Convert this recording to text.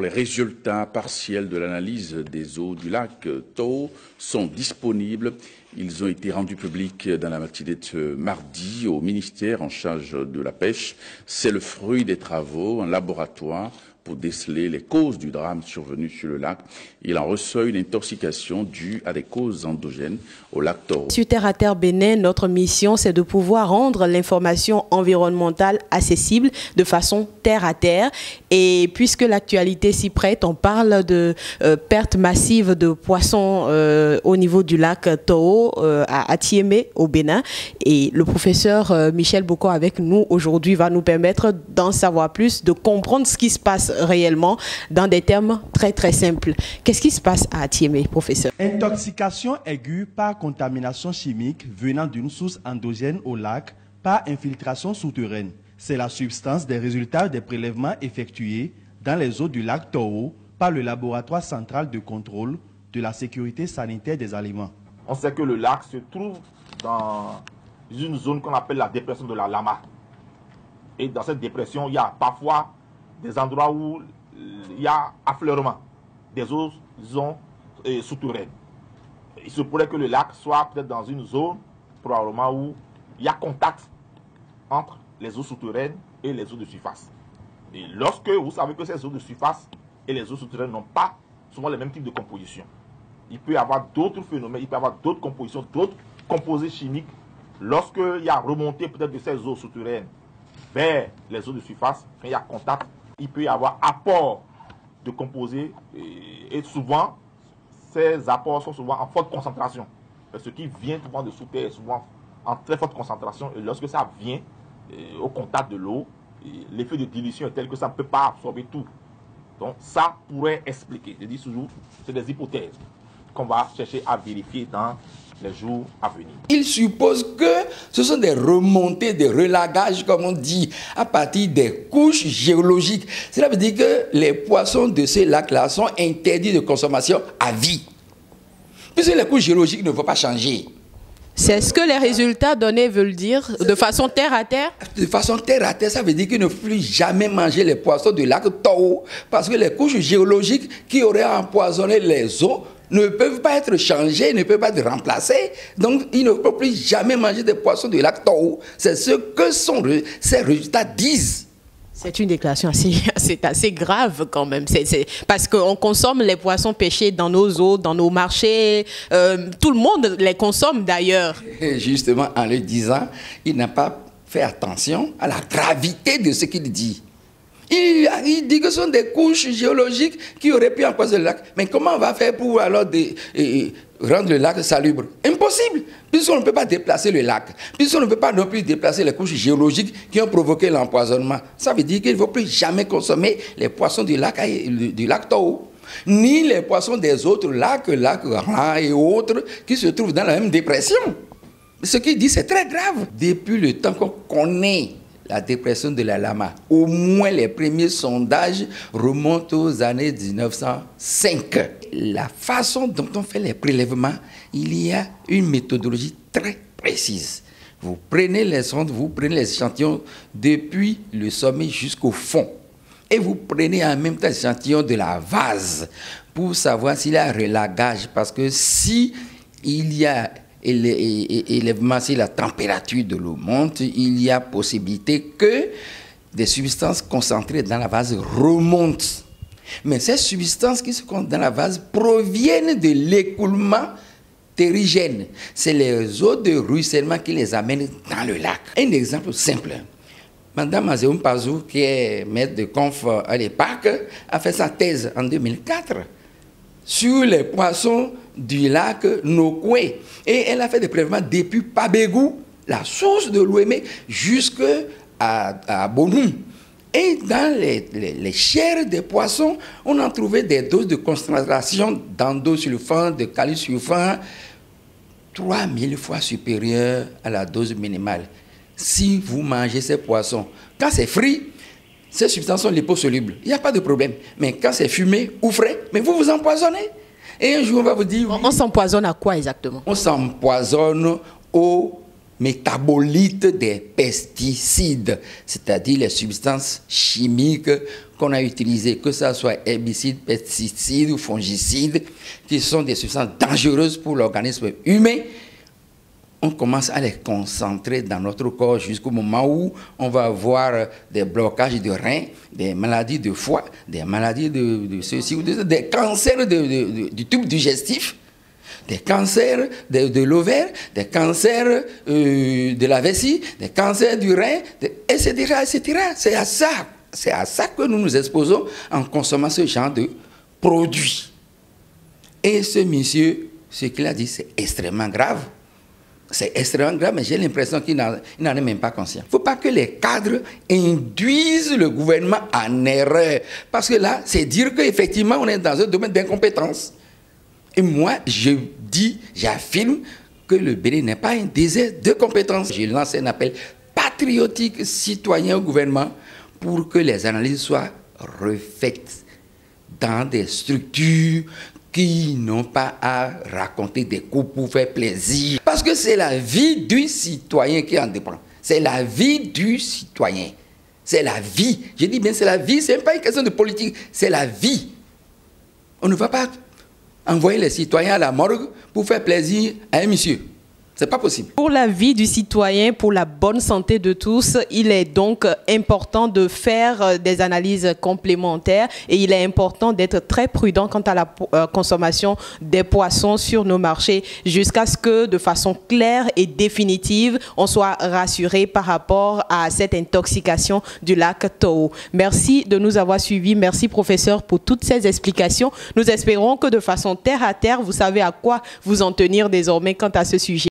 Les résultats partiels de l'analyse des eaux du lac Tau sont disponibles. Ils ont été rendus publics dans la matinée de mardi au ministère en charge de la pêche. C'est le fruit des travaux en laboratoire pour déceler les causes du drame survenu sur le lac. Il en ressort une intoxication due à des causes endogènes au lac Toro. Sur Terre à Terre Bénin, notre mission, c'est de pouvoir rendre l'information environnementale accessible de façon terre à terre. Et puisque l'actualité s'y prête, on parle de euh, pertes massives de poissons euh, au niveau du lac Toro euh, à Atiémé, au Bénin. Et le professeur Michel Boko avec nous aujourd'hui va nous permettre d'en savoir plus, de comprendre ce qui se passe réellement dans des termes très très simples. Qu'est-ce qui se passe à Atiémé, professeur? Intoxication aiguë par contamination chimique venant d'une source endogène au lac par infiltration souterraine. C'est la substance des résultats des prélèvements effectués dans les eaux du lac Toro par le laboratoire central de contrôle de la sécurité sanitaire des aliments. On sait que le lac se trouve dans une zone qu'on appelle la dépression de la Lama. Et dans cette dépression, il y a parfois des endroits où il y a affleurement des eaux, euh, souterraines. Il se pourrait que le lac soit peut-être dans une zone, probablement, où il y a contact entre les eaux souterraines et les eaux de surface. Et lorsque vous savez que ces eaux de surface et les eaux souterraines n'ont pas souvent le même type de composition, il peut y avoir d'autres phénomènes, il peut y avoir d'autres compositions, d'autres composés chimiques. Lorsqu'il y a remontée peut-être de ces eaux souterraines vers les eaux de surface, quand il y a contact, il peut y avoir apport de composés et, souvent, ces apports sont souvent en forte concentration. Ce qui vient souvent de sous terre est souvent en très forte concentration et lorsque ça vient euh, au contact de l'eau, l'effet de dilution est tel que ça ne peut pas absorber tout. Donc ça pourrait expliquer, je dis toujours, c'est des hypothèses qu'on va chercher à vérifier dans les jours à venir. Il suppose que ce sont des remontées, des relagages, comme on dit, à partir des couches géologiques. Cela veut dire que les poissons de ces lacs-là sont interdits de consommation à vie. Puisque les couches géologiques ne vont pas changer. C'est ce que les résultats donnés veulent dire de façon terre à terre? De façon terre à terre, ça veut dire qu'il ne faut plus jamais manger les poissons du lac Tao parce que les couches géologiques qui auraient empoisonné les eaux ne peuvent pas être changés, ne peuvent pas être remplacés. Donc, il ne faut plus jamais manger des poissons du lac Tao. C'est ce que ces résultats disent. C'est une déclaration assez, assez, grave quand même. C'est, parce qu'on consomme les poissons pêchés dans nos eaux, dans nos marchés. Euh, tout le monde les consomme d'ailleurs. Justement, en le disant, il n'a pas fait attention à la gravité de ce qu'il dit. Il, dit que ce sont des couches géologiques qui auraient pu empoisonner le lac. Mais comment on va faire pour alors rendre le lac salubre? Impossible, puisqu'on ne peut pas déplacer le lac, puisqu'on ne peut pas non plus déplacer les couches géologiques qui ont provoqué l'empoisonnement. Ça veut dire qu'il ne faut plus jamais consommer les poissons du lac, du lac ni les poissons des autres lacs, lac Rang et autres, qui se trouvent dans la même dépression. Ce qu'il dit, c'est très grave. Depuis le temps qu'on connaît la dépression de la lama. Au moins les premiers sondages remontent aux années 1905. La façon dont on fait les prélèvements, il y a une méthodologie très précise. Vous prenez les sondes, vous prenez les échantillons depuis le sommet jusqu'au fond. Et vous prenez en même temps l'échantillon de la vase pour savoir s'il y a relagage. Parce que si y a élèvement, si la température de l'eau monte, il y a possibilité que des substances concentrées dans la vase remontent. Mais ces substances qui se concentrent dans la vase proviennent de l'écoulement terrigène. C'est les eaux de ruissellement qui les amènent dans le lac. Un exemple simple. Madame Azéoum Pazou, qui est maître de conf à l'époque, a fait sa thèse en 2004 sur les poissons du lac Nokwe. Et elle a fait des prélèvements depuis Pabégou, la source de l'Ouémé, jusqu'à à. Et dans les, chairs des poissons, on a trouvé des doses de concentration d'endosulfan, de calicsulfan, 3000 fois supérieures à la dose minimale. Si vous mangez ces poissons, quand c'est frit, ces substances sont liposolubles. Il n'y a pas de problème. Mais quand c'est fumé ou frais, mais vous vous empoisonnez. Et un jour, on va vous dire... On, s'empoisonne à quoi exactement? On s'empoisonne au métabolites des pesticides, c'est-à-dire les substances chimiques qu'on a utilisées, que ce soit herbicides, pesticides ou fongicides, qui sont des substances dangereuses pour l'organisme humain. On commence à les concentrer dans notre corps jusqu'au moment où on va avoir des blocages de reins, des maladies de foie, des maladies de, ceci ou de, des cancers du tube digestif des cancers de, l'ovaire, des cancers euh, de la vessie, des cancers du rein, etc., etc. C'est à ça, c'est à ça que nous nous exposons en consommant ce genre de produits. Et ce monsieur, ce qu'il a dit, c'est extrêmement grave. C'est extrêmement grave, mais j'ai l'impression qu'il n'en est même pas conscient. Il ne faut pas que les cadres induisent le gouvernement en erreur. Parce que là, c'est dire qu'effectivement, on est dans un domaine d'incompétence. Et moi, je dis, j'affirme que le Bénin n'est pas un désert de compétences. Je lance un appel patriotique citoyen au gouvernement pour que les analyses soient refaites dans des structures qui n'ont pas à raconter des coups pour faire plaisir. Parce que c'est la vie du citoyen qui en dépend. C'est la vie du citoyen. C'est la vie. Je dis bien c'est la vie, ce n'est pas une question de politique, c'est la vie. On ne va pas envoyer les citoyens à la morgue pour faire plaisir à un monsieur. C'est pas possible. Pour la vie du citoyen, pour la bonne santé de tous, il est donc important de faire euh, des analyses complémentaires et il est important d'être très prudent quant à la euh, consommation des poissons sur nos marchés jusqu'à ce que de façon claire et définitive, on soit rassuré par rapport à cette intoxication du lac Toho. Merci de nous avoir suivis. Merci professeur pour toutes ces explications. Nous espérons que de façon terre à terre, vous savez à quoi vous en tenir désormais quant à ce sujet.